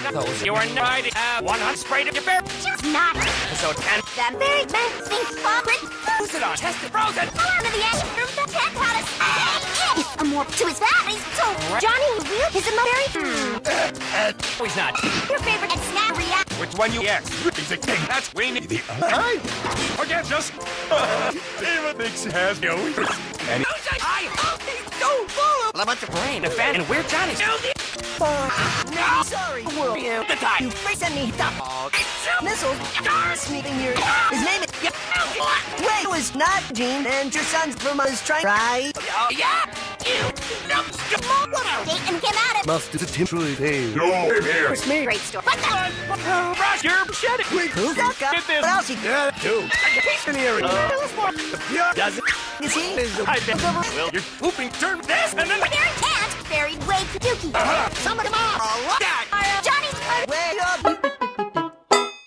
those. You are not uh, one hunt spray to your bear. Just not. Episode 10. That very man thinks fabric. Who's it on? Tested frozen. Pull out of the edge from the cat how to say it. A more to his bodies. So, Johnny, you real? Is it my very? Hmm. Oh, he's not. Your favorite and snap react. Which one you yes? He's a king. That's we need the Hey! Forget just. Even thinks he has you. And I hope he's so full of a bunch of brain, offense, and weird Johnny's. No, Sorry, world. you. The time. You sent me the missiles sneaking your. His name is. Wait, it was not Gene, and your son's from us trying. Right? Oh, yeah. You. No. What a date and came at it. Must is intentionally failed. No, I'm here. It's me. Great story. What the? Brush your shit. Who's that guy? Get this. What else he Yeah, dude. In the area. Yeah. Does it? is he? I bet. Well, you're pooping. Turn this and then. Fairy Dookie. Are. That.